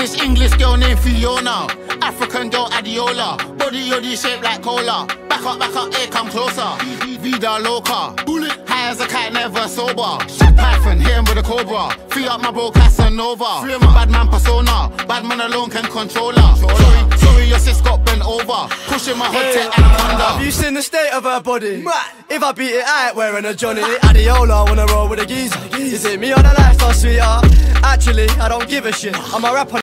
English, English girl named Fiona. African girl Adiola. Body yoddy shaped like cola. Back up, back up, hey, come closer. Vida loca. Bullet. High as a cat, never sober. Shit Python, hit him with a cobra. Free up my bro Casanova. Free bad man persona. Bad man alone can control her. Sorry, sorry, your sis got bent over. Pushing my hot tech anaconda. Have you seen the state of her body? If I beat it, I ain't wearing a Johnny. Adiola, wanna roll with a geezer. Is it me or the lifestyle, sweetheart? Actually, I don't give a shit. I'm a rapper.